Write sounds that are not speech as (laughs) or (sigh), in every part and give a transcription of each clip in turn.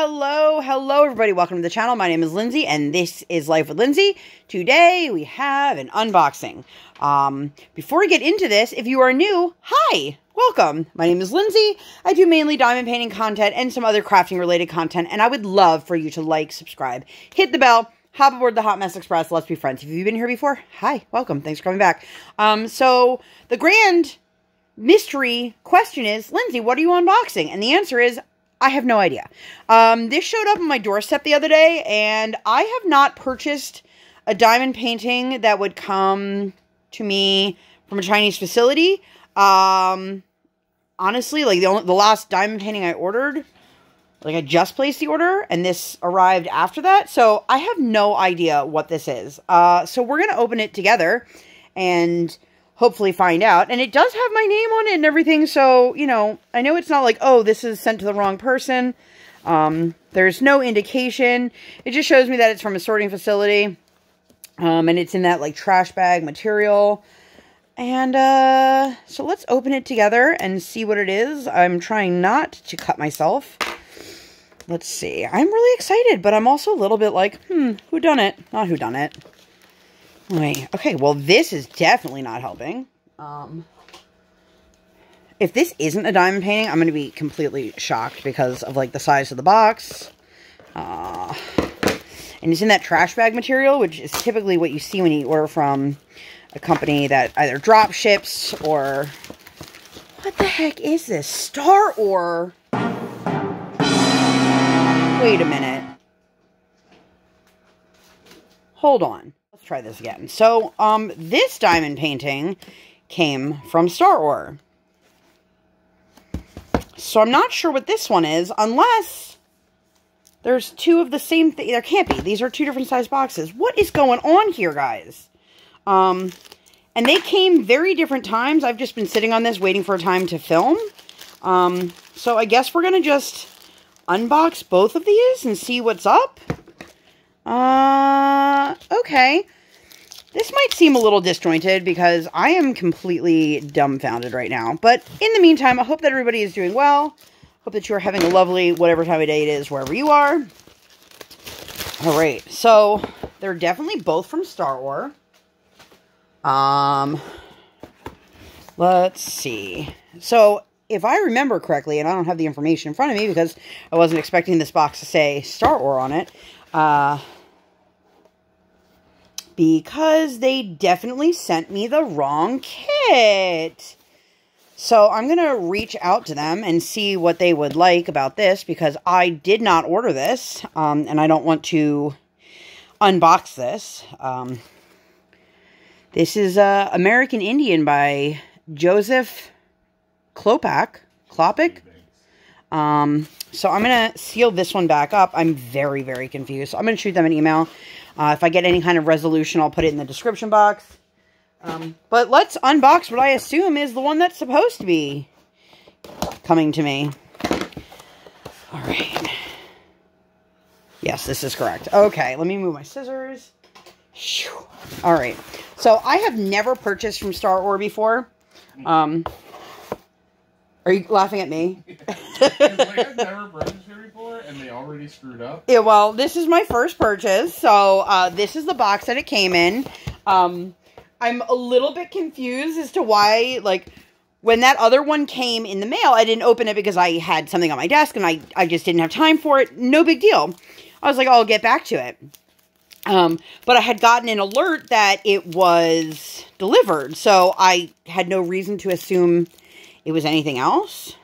hello, hello, everybody. Welcome to the channel. My name is Lindsay, and this is Life with Lindsay. Today, we have an unboxing. Um, before we get into this, if you are new, hi, welcome. My name is Lindsay. I do mainly diamond painting content and some other crafting related content, and I would love for you to like, subscribe, hit the bell, hop aboard the Hot Mess Express. Let's be friends. If you've been here before, hi, welcome. Thanks for coming back. Um, so, the grand mystery question is, Lindsay, what are you unboxing? And the answer is, I have no idea. Um, this showed up on my doorstep the other day, and I have not purchased a diamond painting that would come to me from a Chinese facility. Um, honestly, like the only, the last diamond painting I ordered, like I just placed the order, and this arrived after that. So I have no idea what this is. Uh, so we're gonna open it together, and hopefully find out. And it does have my name on it and everything, so, you know, I know it's not like, oh, this is sent to the wrong person. Um, there's no indication. It just shows me that it's from a sorting facility. Um, and it's in that, like, trash bag material. And, uh, so let's open it together and see what it is. I'm trying not to cut myself. Let's see. I'm really excited, but I'm also a little bit like, hmm, who done it? Not who done it. Wait, okay, well, this is definitely not helping. Um, if this isn't a diamond painting, I'm going to be completely shocked because of, like, the size of the box. Uh, and it's in that trash bag material, which is typically what you see when you order from a company that either drop ships or... What the heck is this? Staroar? Wait a minute. Hold on try this again. So, um, this diamond painting came from Staroar. So I'm not sure what this one is, unless there's two of the same thing. There can't be. These are two different size boxes. What is going on here, guys? Um, and they came very different times. I've just been sitting on this waiting for a time to film. Um, so I guess we're going to just unbox both of these and see what's up. Uh, okay. This might seem a little disjointed because I am completely dumbfounded right now. But in the meantime, I hope that everybody is doing well. Hope that you are having a lovely whatever time of day it is wherever you are. All right, so they're definitely both from Staroar. Um, let's see. So if I remember correctly, and I don't have the information in front of me because I wasn't expecting this box to say Staroar on it, uh, because they definitely sent me the wrong kit. So I'm going to reach out to them and see what they would like about this because I did not order this um, and I don't want to unbox this. Um, this is uh, American Indian by Joseph Klopak. Klopik. Um, so I'm going to seal this one back up. I'm very, very confused. So I'm going to shoot them an email. Uh, if I get any kind of resolution, I'll put it in the description box. Um, but let's unbox what I assume is the one that's supposed to be coming to me. All right. Yes, this is correct. Okay, let me move my scissors. All right. So I have never purchased from Staroar before. Um, are you laughing at me? (laughs) like, I've never purchased here before, and they already screwed up. Yeah, well, this is my first purchase, so uh, this is the box that it came in. Um, I'm a little bit confused as to why, like, when that other one came in the mail, I didn't open it because I had something on my desk and I, I just didn't have time for it. No big deal. I was like, I'll get back to it. Um, but I had gotten an alert that it was delivered, so I had no reason to assume it was anything else.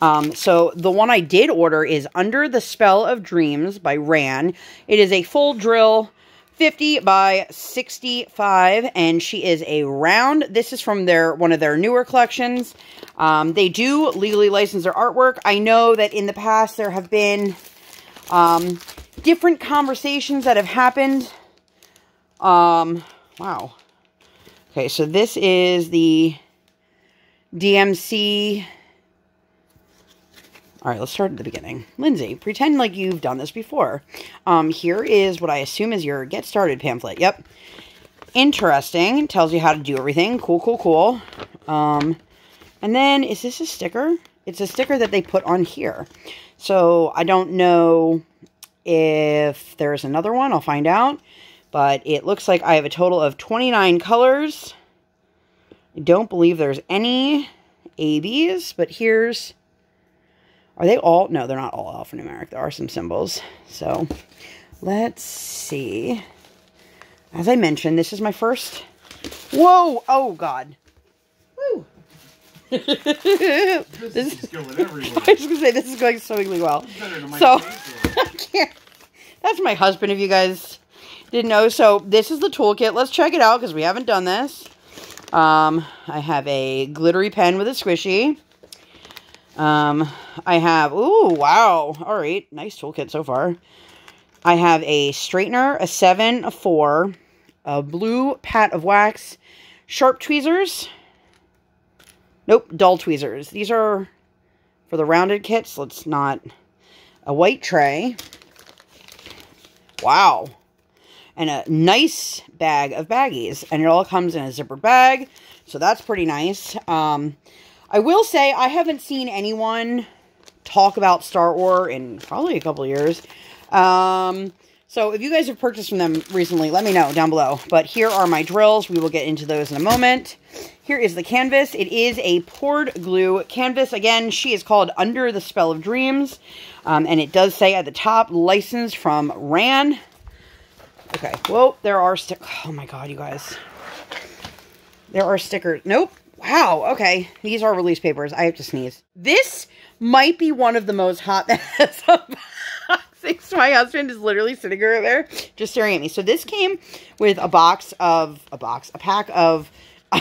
Um, so the one I did order is Under the Spell of Dreams by Rann. It is a full drill 50 by 65 and she is a round. This is from their one of their newer collections. Um, they do legally license their artwork. I know that in the past there have been um, different conversations that have happened. Um, wow. Okay, so this is the DMC. All right, let's start at the beginning. Lindsay, pretend like you've done this before. Um, here is what I assume is your Get Started pamphlet. Yep. Interesting. Tells you how to do everything. Cool, cool, cool. Um, and then, is this a sticker? It's a sticker that they put on here. So I don't know if there's another one. I'll find out. But it looks like I have a total of 29 colors. I don't believe there's any ABs, but here's... Are they all? No, they're not all alphanumeric. There are some symbols. So, let's see. As I mentioned, this is my first... Whoa! Oh, God. Woo! (laughs) This, This- is going everywhere. (laughs) I was going to say, this is going swimmingly well. It's better than my So- (laughs) I can't. That's my husband, if you guys didn't know. So this is the toolkit. Let's check it out because we haven't done this. Um, I have a glittery pen with a squishy. Um, I have, ooh, wow. All right. Nice toolkit so far. I have a straightener, a 7, a 4, a blue pat of wax, sharp tweezers. Nope, dull tweezers. These are for the rounded kits. Let's not... A white tray. Wow. And a nice bag of baggies. And it all comes in a zipper bag. So that's pretty nice. Um, I will say I haven't seen anyone talk about Staroar in probably a couple years. Um, so if you guys have purchased from them recently, let me know down below. But here are my drills. We will get into those in a moment. Here is the canvas. It is a poured glue canvas. Again, she is called Under the Spell of Dreams. Um, and it does say at the top, licensed from Rann. Okay, well, there are stick. Oh my god, you guys. There are stickers. Nope. Wow, okay. These are release papers. I have to sneeze. This might be one of the most hot (laughs) mess unboxings. My husband is literally sitting right there just staring at me. So this came with a box of, a box, a pack of (laughs)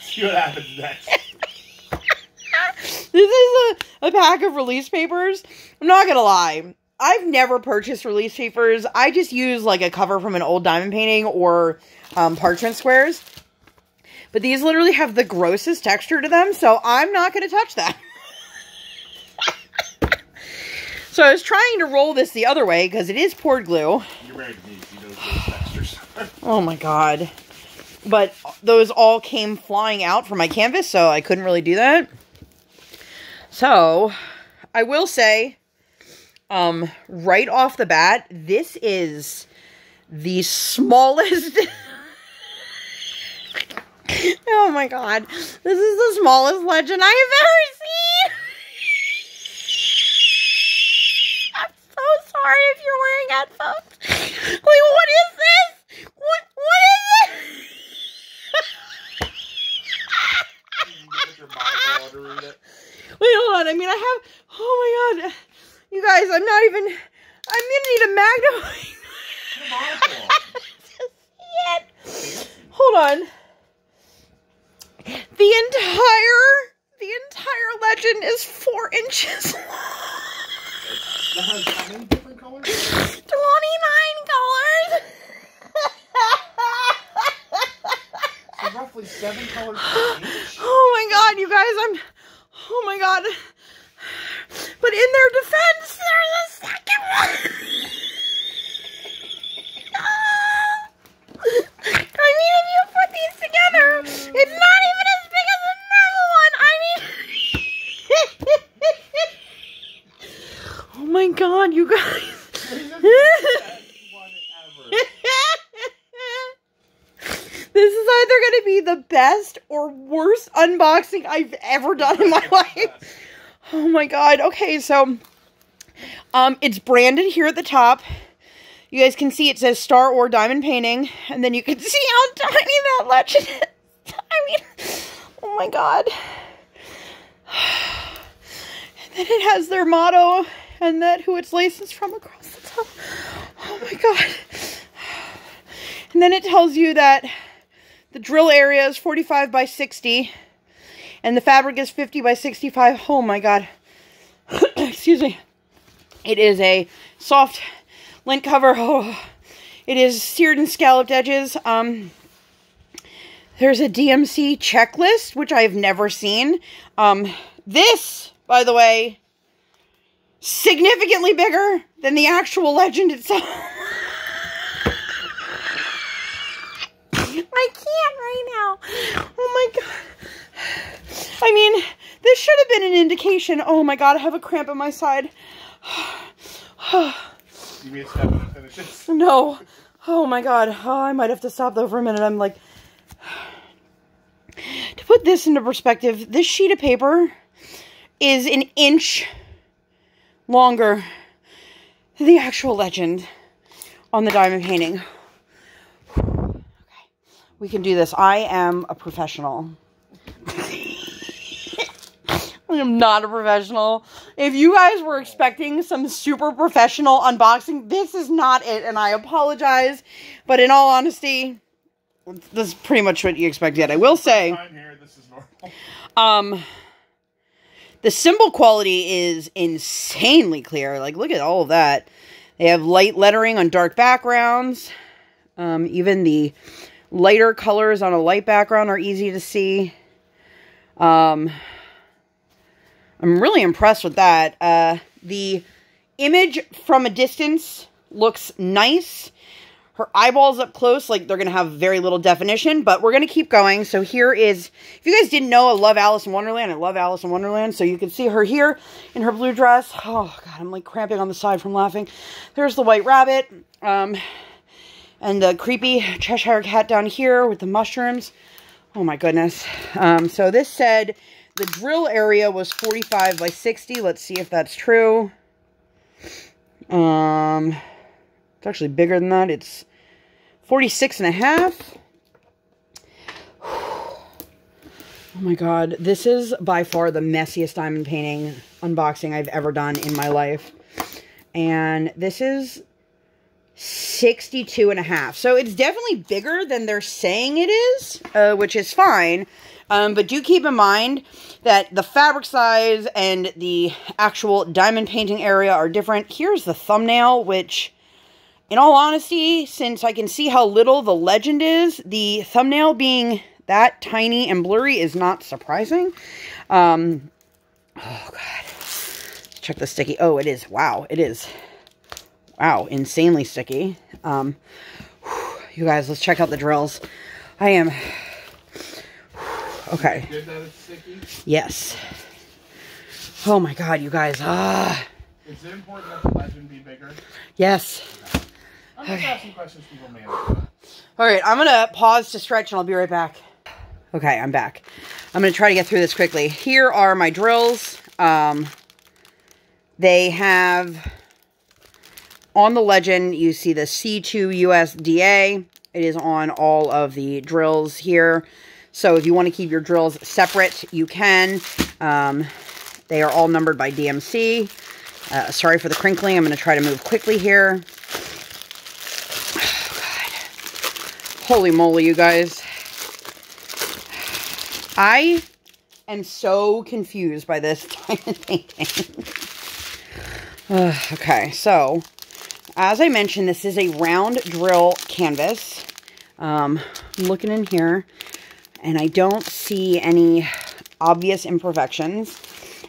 See what happens next. (laughs) this is a, a pack of release papers. I'm not gonna lie. I've never purchased release papers. I just use like a cover from an old diamond painting or um, parchment squares. But these literally have the grossest texture to them, so I'm not gonna touch that. (laughs) so I was trying to roll this the other way because it is poured glue. You're married to me, so you know those textures. (laughs) Oh my god. But those all came flying out from my canvas, so I couldn't really do that. So, I will say, um, right off the bat, this is the smallest. (laughs) oh my god. This is the smallest legend I have ever seen. (laughs) I'm so sorry if you're wearing headphones. (laughs) Like, what is this? What? What is it? Put your mouth out to read it. Wait, hold on. I mean, I have. Oh my god, you guys! I'm not even. I'm gonna need a magnifying. Put your mouth out. to see it. Hold on. The entire, the entire legend is four inches long. That has how many different colors? 29 colors. So roughly seven colors. (gasps) Oh my god, you guys, I'm. Oh my god. But in their defense, there's a second one. (laughs) I mean, if you put these together, it's not even as big as a normal one. I mean. (laughs) oh my god, you guys. Best one ever. this is either going to be the best or worst unboxing I've ever done in my life. Oh my god. Okay, so um it's branded here at the top. You guys can see it says Staroar Diamond Painting, and then you can (laughs) see how tiny that legend is. I mean, oh my god. (sighs) And then it has their motto and that who it's licensed from across the top. Oh my god. (sighs) And then it tells you that the drill area is 45 by 60 and the fabric is 50 by 65. Oh my god. (clears throat) Excuse me. It is a soft lint cover. (laughs) Oh, it is seared and scalloped edges. Um, there's a DMC checklist, which I've never seen. Um, this, by the way, significantly bigger than the actual legend itself. (laughs) I can't right now. Oh my god. I mean, this should have been an indication. Oh my god, I have a cramp in my side. You mean step and finish this? no. Oh my god. Oh, I might have to stop though for a minute. I'm like. To put this into perspective, this sheet of paper is an inch longer than the actual legend on the diamond painting. Okay. We can do this. I am a professional. I am not a professional. If you guys were expecting some super professional unboxing, this is not it, and I apologize. But in all honesty, this is pretty much what you expected. I will say, Time here, this is normal. um, the symbol quality is insanely clear. Like, look at all of that. They have light lettering on dark backgrounds. Um, even the lighter colors on a light background are easy to see. Um, I'm really impressed with that. Uh, the image from a distance looks nice. Her eyeballs up close, like they're going to have very little definition, but we're going to keep going. So here is, if you guys didn't know, I love Alice in Wonderland. I love Alice in Wonderland. So you can see her here in her blue dress. Oh, God, I'm like cramping on the side from laughing. There's the white rabbit. Um, and the creepy Cheshire cat down here with the mushrooms. Oh my goodness. Um, so this said the drill area was 45 by 60. Let's see if that's true. Um, it's actually bigger than that. It's 46 and a half. (sighs) Oh my god. This is by far the messiest diamond painting unboxing I've ever done in my life. And this is 62 and a half. So it's definitely bigger than they're saying it is, uh, which is fine. Um, but do keep in mind that the fabric size and the actual diamond painting area are different. Here's the thumbnail, which, in all honesty, since I can see how little the legend is, the thumbnail being that tiny and blurry is not surprising. Um, oh, God. Check the sticky. Oh, it is. Wow, it is. Wow, insanely sticky. Um, you guys, let's check out the drills. I am Okay. Good that it's sticky. Yes. Oh my god, you guys. Ah. Is it important that the legend be bigger? Yes. Okay. asking questions people may not. All right, I'm going to pause to stretch and I'll be right back. Okay, I'm back. I'm going to try to get through this quickly. Here are my drills. Um, they have on the legend, you see the C2 USDA. It is on all of the drills here. So if you want to keep your drills separate, you can. Um, they are all numbered by DMC. Uh, sorry for the crinkling. I'm going to try to move quickly here. (sighs) Holy moly, you guys. I am so confused by this. (laughs) Uh, (sighs) okay, so as I mentioned, this is a round drill canvas. Um, I'm looking in here, and I don't see any obvious imperfections.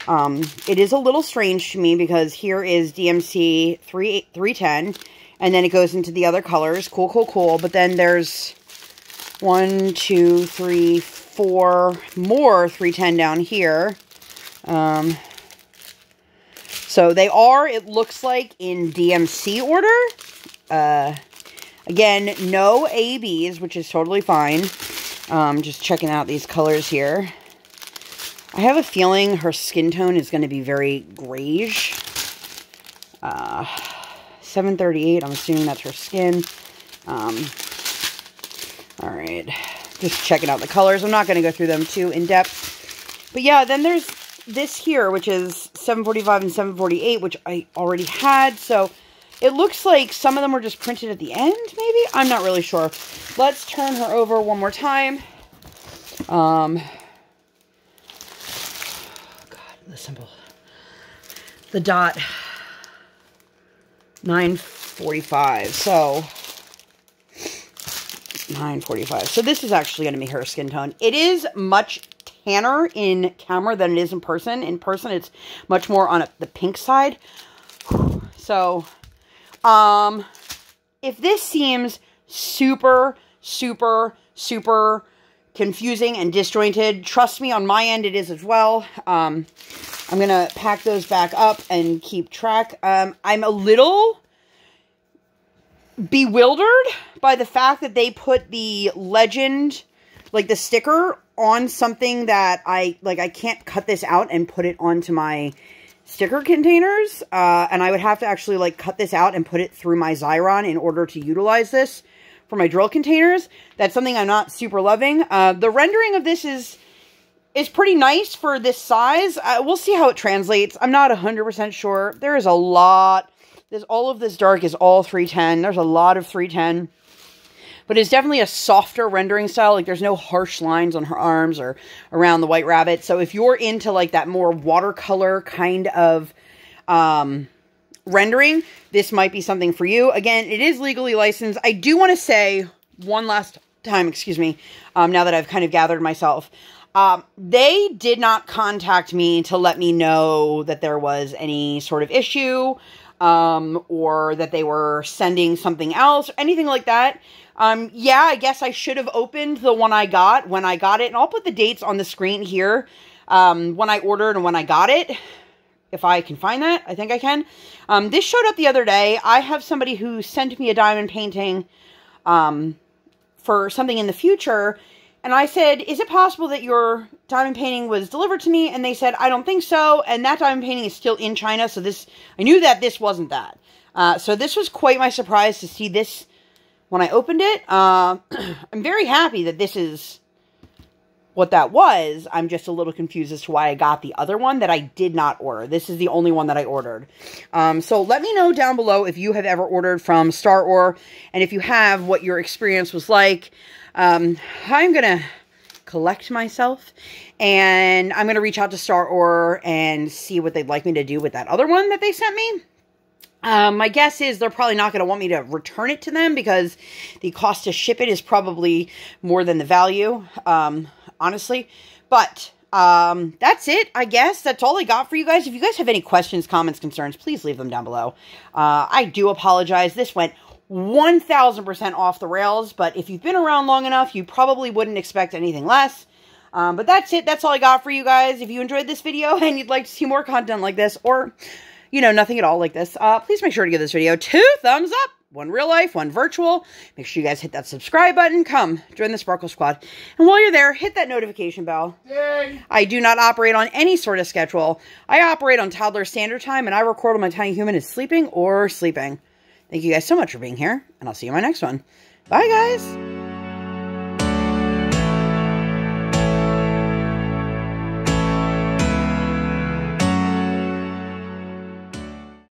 Um, it is a little strange to me because here is DMC 3, 310, and then it goes into the other colors. Cool, cool, cool. But then there's one, two, three, four more 310 down here. Um, so they are, it looks like, in DMC order. Uh, again, no ABs, which is totally fine. Um, just checking out these colors here. I have a feeling her skin tone is going to be very grayish. Uh, 738, I'm assuming that's her skin. Um, all right, just checking out the colors. I'm not going to go through them too in depth. But yeah, then there's this here, which is 745 and 748, which I already had. So it looks like some of them were just printed at the end, maybe? I'm not really sure. Let's turn her over one more time. Um, God, the symbol. The dot. 945. So, 945. So this is actually going to be her skin tone. It is much tanner in camera than it is in person. In person, it's much more on a, the pink side. (sighs) So, um, if this seems super, super, super confusing and disjointed. Trust me, on my end, it is as well. Um, I'm going to pack those back up and keep track. Um, I'm a little bewildered by the fact that they put the legend, like the sticker, on something that I, like, I can't cut this out and put it onto my sticker containers. Uh, and I would have to actually, like, cut this out and put it through my Xyron in order to utilize this for my drill containers. That's something I'm not super loving. Uh, the rendering of this is is pretty nice for this size. Uh, we'll see how it translates. I'm not 100% sure. There is a lot. There's all of this dark is all 310. There's a lot of 310. But it's definitely a softer rendering style. Like, there's no harsh lines on her arms or around the White Rabbit. So, if you're into, like, that more watercolor kind of um, rendering, this might be something for you. Again, it is legally licensed. I do want to say one last time, excuse me, um, now that I've kind of gathered myself. Um, they did not contact me to let me know that there was any sort of issue um, or that they were sending something else, or anything like that. Um, yeah, I guess I should have opened the one I got when I got it, and I'll put the dates on the screen here um, when I ordered and when I got it if I can find that. I think I can. Um, this showed up the other day. I have somebody who sent me a diamond painting um, for something in the future. And I said, is it possible that your diamond painting was delivered to me? And they said, I don't think so. And that diamond painting is still in China. So this, I knew that this wasn't that. Uh, so this was quite my surprise to see this when I opened it. Uh, (clears throat) I'm very happy that this is what that was. I'm just a little confused as to why I got the other one that I did not order. This is the only one that I ordered. Um, so let me know down below if you have ever ordered from Staroar, and if you have, what your experience was like. Um, I'm going to collect myself, and I'm going to reach out to Staroar and see what they'd like me to do with that other one that they sent me. Um, my guess is they're probably not going to want me to return it to them because the cost to ship it is probably more than the value. Um, honestly. But um, that's it, I guess. That's all I got for you guys. If you guys have any questions, comments, concerns, please leave them down below. Uh, I do apologize. This went 1000% off the rails, but if you've been around long enough, you probably wouldn't expect anything less. Um, but that's it. That's all I got for you guys. If you enjoyed this video (laughs) and you'd like to see more content like this, or, you know, nothing at all like this, uh, please make sure to give this video two thumbs up one real life, one virtual. Make sure you guys hit that subscribe button. Come, join the Sparkle Squad. And while you're there, hit that notification bell. Yay! I do not operate on any sort of schedule. I operate on toddler standard time, and I record when my tiny human is sleeping or sleeping. Thank you guys so much for being here, and I'll see you in my next one. Bye, guys!